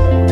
Bye.